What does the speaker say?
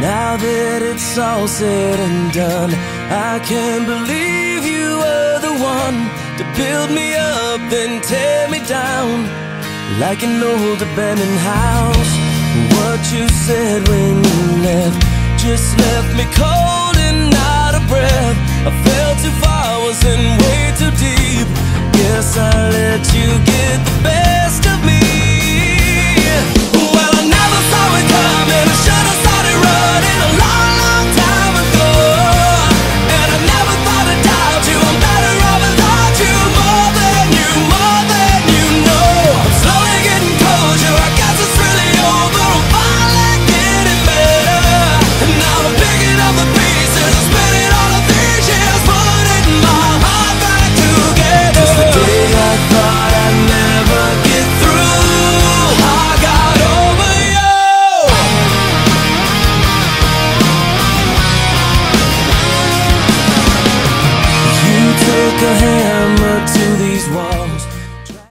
Now that it's all said and done, I can't believe you were the one to build me up, then tear me down like an old abandoned house. What you said when you left just left me cold and out of breath. I fell too far, was in